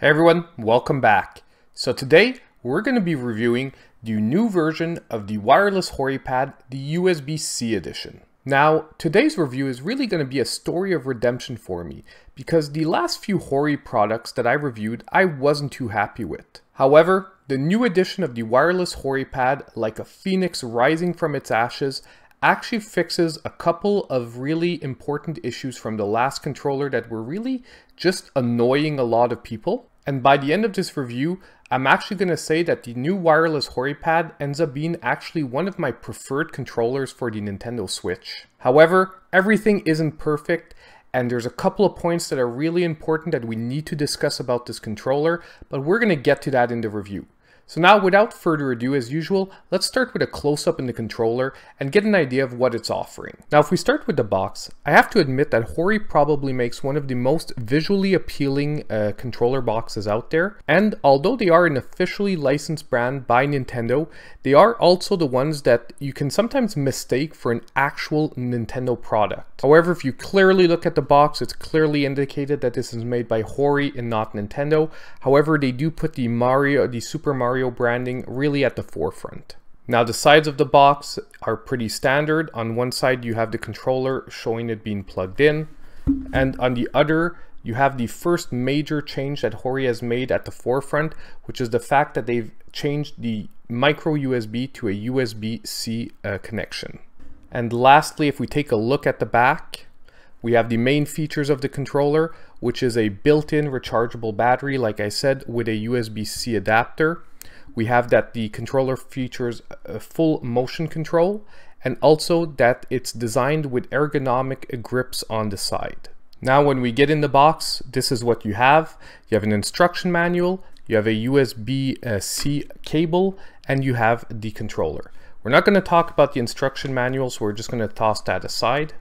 Hey everyone, welcome back. So today we're going to be reviewing the new version of the wireless HoriPad, the USB-C edition. Now, today's review is really going to be a story of redemption for me because the last few Hori products that I reviewed I wasn't too happy with. However, the new edition of the wireless HoriPad, like a phoenix rising from its ashes, actually fixes a couple of really important issues from the last controller that were really just annoying a lot of people. And by the end of this review, I'm actually going to say that the new wireless HoriPad ends up being actually one of my preferred controllers for the Nintendo Switch. However, everything isn't perfect and there's a couple of points that are really important that we need to discuss about this controller, but we're going to get to that in the review. So now without further ado, as usual, let's start with a close-up in the controller and get an idea of what it's offering. Now if we start with the box, I have to admit that Hori probably makes one of the most visually appealing uh, controller boxes out there, and although they are an officially licensed brand by Nintendo, they are also the ones that you can sometimes mistake for an actual Nintendo product. However, if you clearly look at the box, it's clearly indicated that this is made by Hori and not Nintendo. However, they do put the Mario, the Super Mario Branding really at the forefront. Now the sides of the box are pretty standard. On one side you have the controller showing it being plugged in and on the other you have the first major change that Hori has made at the forefront which is the fact that they've changed the micro USB to a USB-C uh, connection. And lastly if we take a look at the back we have the main features of the controller, which is a built-in rechargeable battery, like I said, with a USB-C adapter. We have that the controller features a full motion control and also that it's designed with ergonomic grips on the side. Now when we get in the box, this is what you have. You have an instruction manual, you have a USB-C uh, cable, and you have the controller. We're not going to talk about the instruction manual, so we're just going to toss that aside.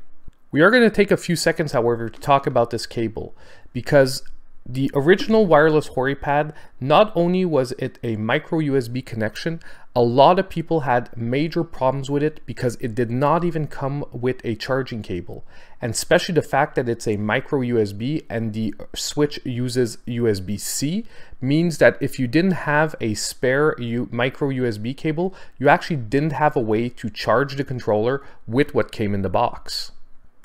We are going to take a few seconds, however, to talk about this cable because the original wireless HoriPad, not only was it a micro USB connection, a lot of people had major problems with it because it did not even come with a charging cable. And especially the fact that it's a micro USB and the switch uses USB-C means that if you didn't have a spare U micro USB cable, you actually didn't have a way to charge the controller with what came in the box.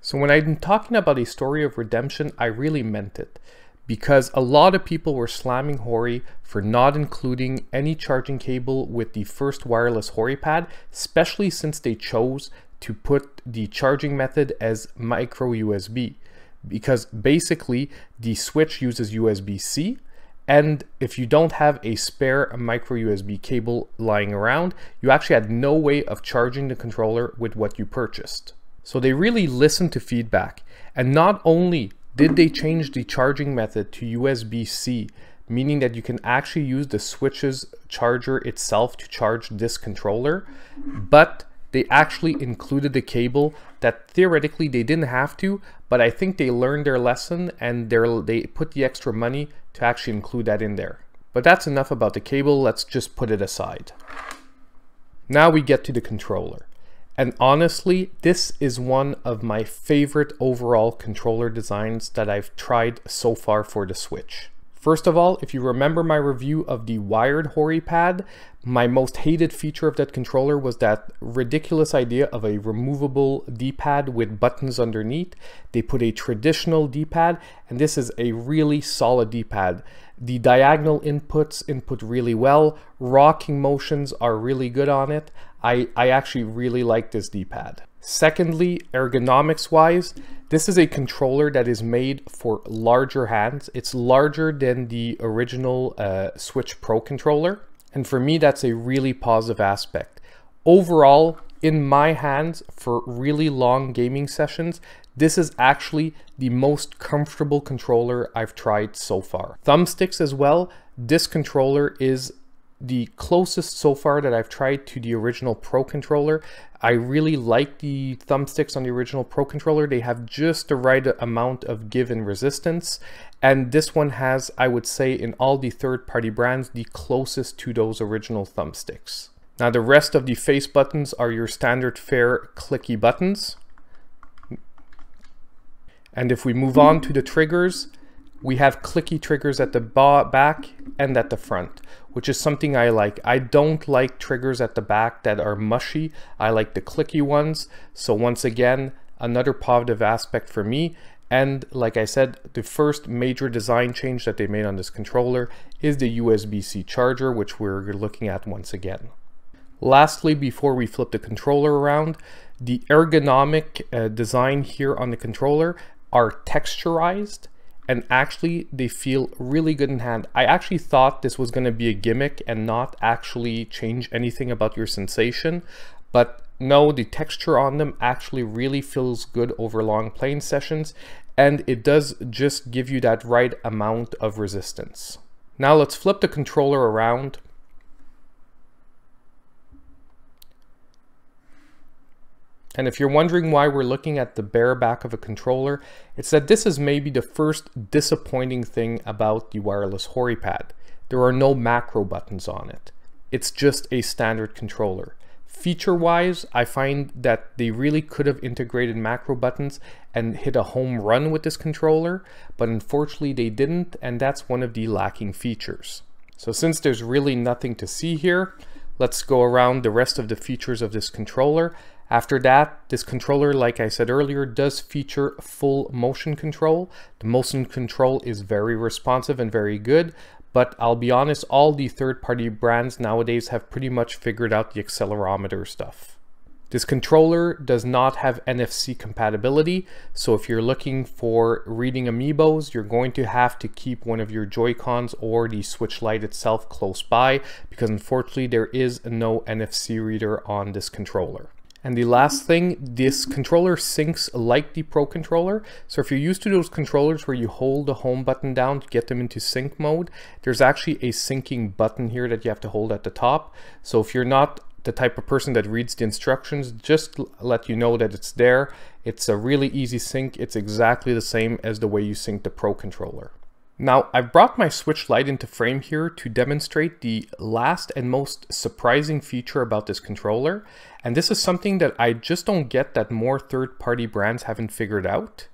So when I'm talking about a story of redemption, I really meant it because a lot of people were slamming Hori for not including any charging cable with the first wireless HoriPad, especially since they chose to put the charging method as micro USB because basically the switch uses USB-C and if you don't have a spare micro USB cable lying around, you actually had no way of charging the controller with what you purchased. So they really listened to feedback and not only did they change the charging method to USB-C, meaning that you can actually use the switch's charger itself to charge this controller, but they actually included the cable that theoretically they didn't have to, but I think they learned their lesson and they put the extra money to actually include that in there. But that's enough about the cable, let's just put it aside. Now we get to the controller. And honestly, this is one of my favorite overall controller designs that I've tried so far for the Switch. First of all, if you remember my review of the wired HoriPad, my most hated feature of that controller was that ridiculous idea of a removable D-pad with buttons underneath. They put a traditional D-pad, and this is a really solid D-pad. The diagonal inputs input really well. Rocking motions are really good on it. I, I actually really like this D-pad. Secondly, ergonomics wise, this is a controller that is made for larger hands. It's larger than the original uh, Switch Pro controller. And for me, that's a really positive aspect. Overall, in my hands for really long gaming sessions, this is actually the most comfortable controller I've tried so far. Thumbsticks as well, this controller is the closest so far that I've tried to the original Pro controller. I really like the thumbsticks on the original Pro controller. They have just the right amount of give and resistance. And this one has, I would say, in all the third-party brands, the closest to those original thumbsticks. Now the rest of the face buttons are your standard fare clicky buttons. And if we move on to the triggers, we have clicky triggers at the back and at the front, which is something I like. I don't like triggers at the back that are mushy. I like the clicky ones. So once again, another positive aspect for me. And like I said, the first major design change that they made on this controller is the USB-C charger, which we're looking at once again. Lastly, before we flip the controller around, the ergonomic uh, design here on the controller are texturized and actually they feel really good in hand. I actually thought this was going to be a gimmick and not actually change anything about your sensation, but no, the texture on them actually really feels good over long playing sessions and it does just give you that right amount of resistance. Now let's flip the controller around And if you're wondering why we're looking at the bare back of a controller, it's that this is maybe the first disappointing thing about the wireless HoriPad. There are no macro buttons on it. It's just a standard controller. Feature-wise, I find that they really could have integrated macro buttons and hit a home run with this controller, but unfortunately they didn't, and that's one of the lacking features. So since there's really nothing to see here, let's go around the rest of the features of this controller after that, this controller, like I said earlier, does feature full motion control. The motion control is very responsive and very good, but I'll be honest, all the third-party brands nowadays have pretty much figured out the accelerometer stuff. This controller does not have NFC compatibility, so if you're looking for reading amiibos, you're going to have to keep one of your Joy-Cons or the Switch Lite itself close by, because unfortunately there is no NFC reader on this controller. And the last thing, this controller syncs like the Pro controller. So if you're used to those controllers where you hold the home button down to get them into sync mode, there's actually a syncing button here that you have to hold at the top. So if you're not the type of person that reads the instructions, just let you know that it's there. It's a really easy sync. It's exactly the same as the way you sync the Pro controller. Now, I've brought my Switch Lite into frame here to demonstrate the last and most surprising feature about this controller, and this is something that I just don't get that more third-party brands haven't figured out.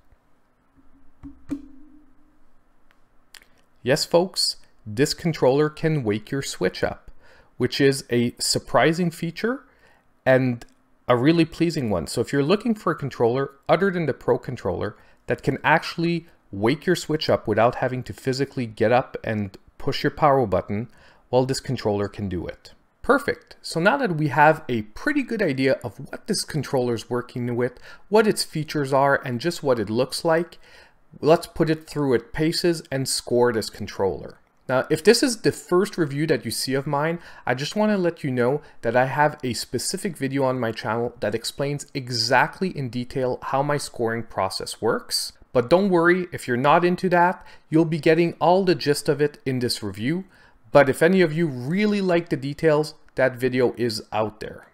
Yes, folks, this controller can wake your Switch up, which is a surprising feature and a really pleasing one. So if you're looking for a controller other than the Pro controller that can actually wake your Switch up without having to physically get up and push your power button, well, this controller can do it. Perfect. So now that we have a pretty good idea of what this controller is working with, what its features are, and just what it looks like, let's put it through its paces and score this controller. Now, if this is the first review that you see of mine, I just want to let you know that I have a specific video on my channel that explains exactly in detail how my scoring process works. But don't worry, if you're not into that, you'll be getting all the gist of it in this review. But if any of you really like the details, that video is out there.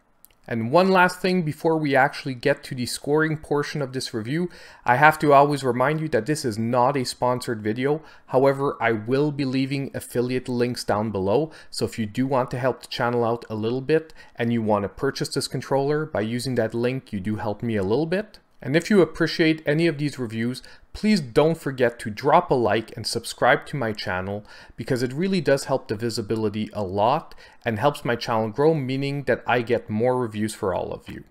And one last thing before we actually get to the scoring portion of this review, I have to always remind you that this is not a sponsored video. However, I will be leaving affiliate links down below. So if you do want to help the channel out a little bit and you want to purchase this controller by using that link, you do help me a little bit. And if you appreciate any of these reviews, please don't forget to drop a like and subscribe to my channel because it really does help the visibility a lot and helps my channel grow, meaning that I get more reviews for all of you.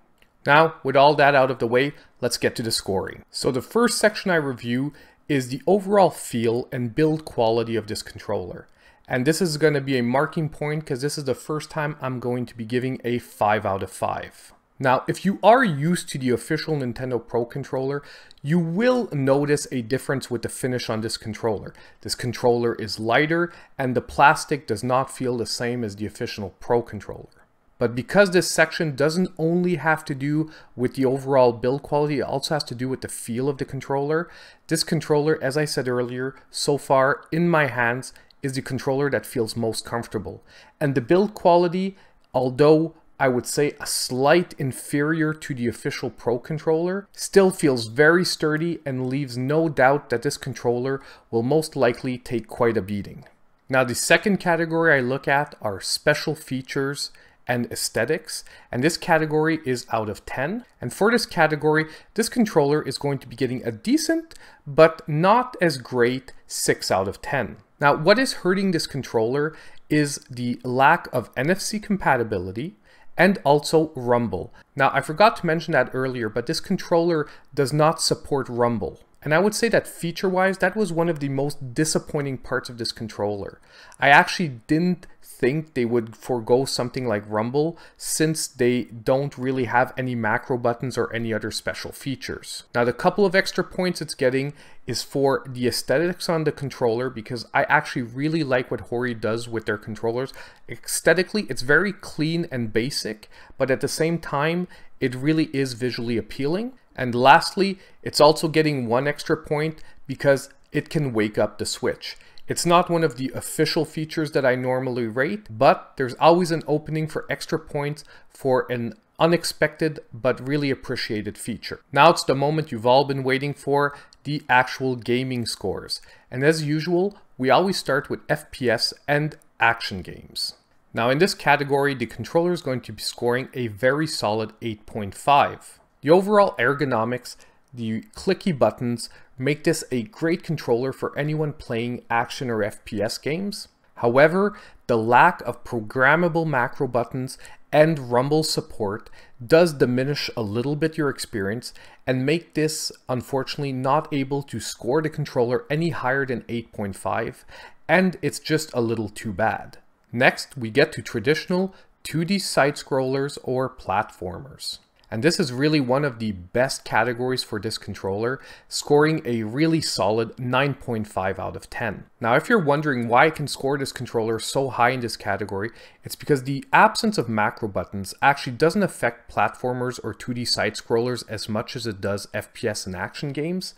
Now, with all that out of the way, let's get to the scoring. So the first section I review is the overall feel and build quality of this controller. And this is going to be a marking point because this is the first time I'm going to be giving a 5 out of 5. Now, if you are used to the official Nintendo Pro controller, you will notice a difference with the finish on this controller. This controller is lighter and the plastic does not feel the same as the official Pro controller. But because this section doesn't only have to do with the overall build quality, it also has to do with the feel of the controller. This controller, as I said earlier, so far in my hands is the controller that feels most comfortable. And the build quality, although I would say a slight inferior to the official Pro controller, still feels very sturdy and leaves no doubt that this controller will most likely take quite a beating. Now the second category I look at are special features and aesthetics and this category is out of 10 and for this category this controller is going to be getting a decent but not as great 6 out of 10. Now, what is hurting this controller is the lack of NFC compatibility and also rumble. Now, I forgot to mention that earlier, but this controller does not support rumble. And I would say that feature-wise, that was one of the most disappointing parts of this controller. I actually didn't think they would forego something like Rumble since they don't really have any macro buttons or any other special features. Now the couple of extra points it's getting is for the aesthetics on the controller because I actually really like what Hori does with their controllers. Aesthetically, it's very clean and basic, but at the same time, it really is visually appealing. And lastly, it's also getting one extra point because it can wake up the switch. It's not one of the official features that I normally rate, but there's always an opening for extra points for an unexpected but really appreciated feature. Now it's the moment you've all been waiting for, the actual gaming scores. And as usual, we always start with FPS and action games. Now in this category, the controller is going to be scoring a very solid 8.5. The overall ergonomics, the clicky buttons, make this a great controller for anyone playing action or FPS games. However, the lack of programmable macro buttons and rumble support does diminish a little bit your experience and make this unfortunately not able to score the controller any higher than 8.5 and it's just a little too bad. Next we get to traditional 2D side scrollers or platformers. And this is really one of the best categories for this controller, scoring a really solid 9.5 out of 10. Now, if you're wondering why I can score this controller so high in this category, it's because the absence of macro buttons actually doesn't affect platformers or 2D side scrollers as much as it does FPS and action games.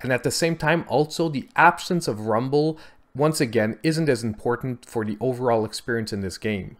And at the same time, also the absence of rumble, once again, isn't as important for the overall experience in this game.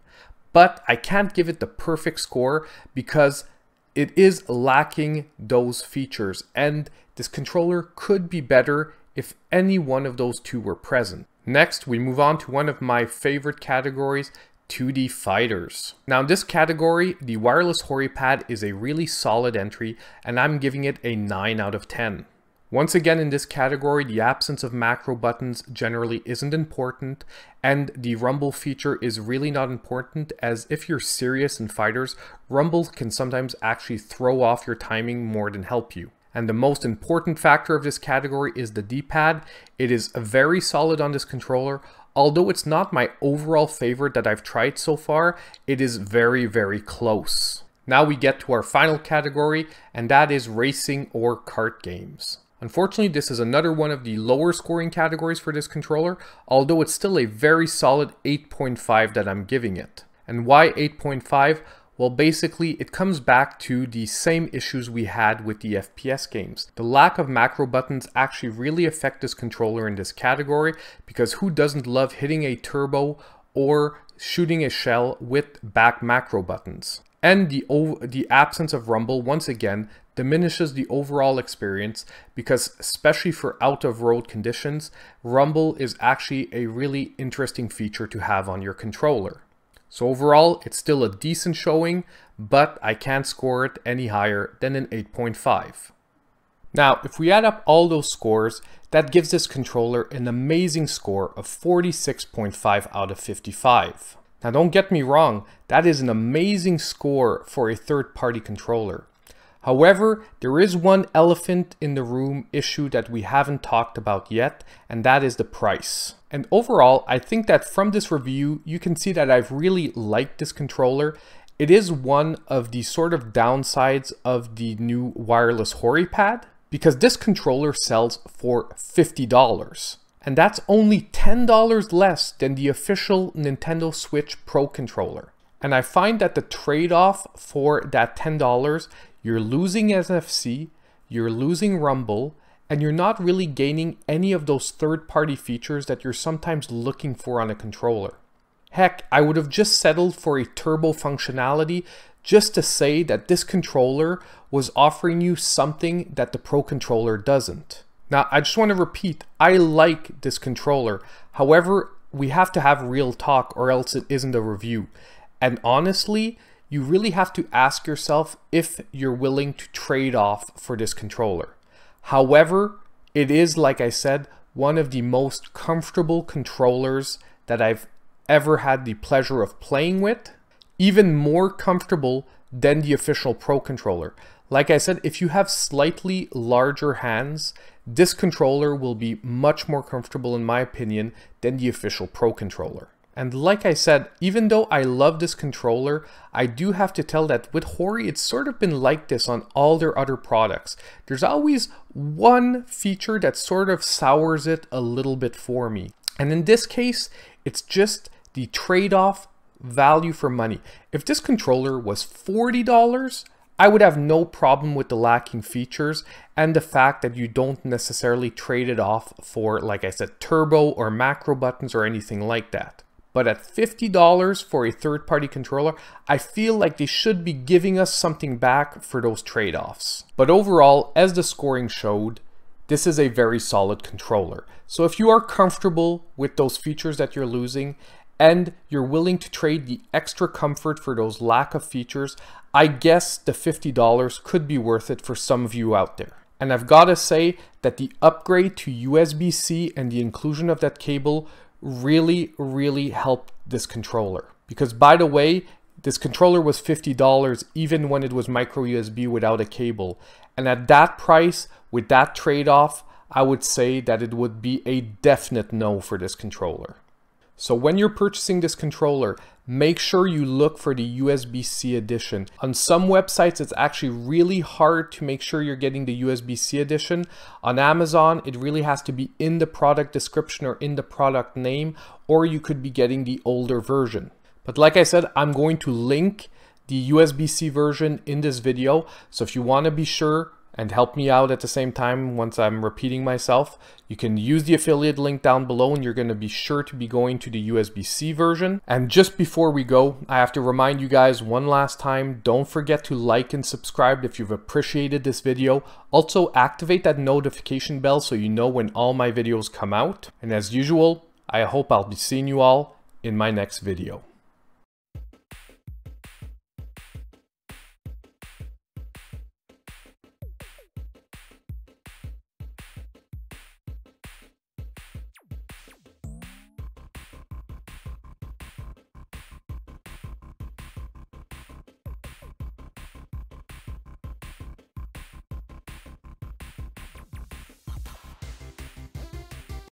But I can't give it the perfect score because it is lacking those features and this controller could be better if any one of those two were present. Next, we move on to one of my favorite categories, 2D fighters. Now in this category, the wireless HoriPad is a really solid entry and I'm giving it a 9 out of 10. Once again in this category, the absence of macro buttons generally isn't important, and the rumble feature is really not important as if you're serious in fighters, rumble can sometimes actually throw off your timing more than help you. And the most important factor of this category is the D-pad. It is very solid on this controller. Although it's not my overall favorite that I've tried so far, it is very, very close. Now we get to our final category, and that is racing or kart games. Unfortunately, this is another one of the lower scoring categories for this controller, although it's still a very solid 8.5 that I'm giving it. And why 8.5? Well, basically, it comes back to the same issues we had with the FPS games. The lack of macro buttons actually really affect this controller in this category, because who doesn't love hitting a turbo or shooting a shell with back macro buttons? And the, the absence of rumble, once again, diminishes the overall experience because especially for out of road conditions, rumble is actually a really interesting feature to have on your controller. So overall, it's still a decent showing, but I can't score it any higher than an 8.5. Now, if we add up all those scores, that gives this controller an amazing score of 46.5 out of 55. Now don't get me wrong, that is an amazing score for a third-party controller. However, there is one elephant in the room issue that we haven't talked about yet, and that is the price. And overall, I think that from this review, you can see that I've really liked this controller. It is one of the sort of downsides of the new wireless HoriPad, because this controller sells for $50. And that's only $10 less than the official Nintendo Switch Pro controller. And I find that the trade-off for that $10 you're losing NFC, you're losing Rumble, and you're not really gaining any of those third-party features that you're sometimes looking for on a controller. Heck, I would have just settled for a turbo functionality just to say that this controller was offering you something that the Pro controller doesn't. Now, I just want to repeat, I like this controller. However, we have to have real talk or else it isn't a review. And honestly, you really have to ask yourself if you're willing to trade off for this controller. However, it is, like I said, one of the most comfortable controllers that I've ever had the pleasure of playing with. Even more comfortable than the official Pro controller. Like I said, if you have slightly larger hands, this controller will be much more comfortable in my opinion than the official Pro controller. And like I said, even though I love this controller, I do have to tell that with Hori, it's sort of been like this on all their other products. There's always one feature that sort of sours it a little bit for me. And in this case, it's just the trade-off value for money. If this controller was $40, I would have no problem with the lacking features and the fact that you don't necessarily trade it off for, like I said, turbo or macro buttons or anything like that. But at $50 for a third-party controller, I feel like they should be giving us something back for those trade-offs. But overall, as the scoring showed, this is a very solid controller. So if you are comfortable with those features that you're losing and you're willing to trade the extra comfort for those lack of features, I guess the $50 could be worth it for some of you out there. And I've got to say that the upgrade to USB-C and the inclusion of that cable really, really helped this controller. Because by the way, this controller was $50 even when it was micro USB without a cable. And at that price, with that trade-off, I would say that it would be a definite no for this controller. So when you're purchasing this controller, make sure you look for the USB-C edition. On some websites, it's actually really hard to make sure you're getting the USB-C edition. On Amazon, it really has to be in the product description or in the product name, or you could be getting the older version. But like I said, I'm going to link the USB-C version in this video. So if you want to be sure and help me out at the same time once I'm repeating myself, you can use the affiliate link down below and you're going to be sure to be going to the USB-C version. And just before we go, I have to remind you guys one last time, don't forget to like and subscribe if you've appreciated this video. Also activate that notification bell so you know when all my videos come out. And as usual, I hope I'll be seeing you all in my next video.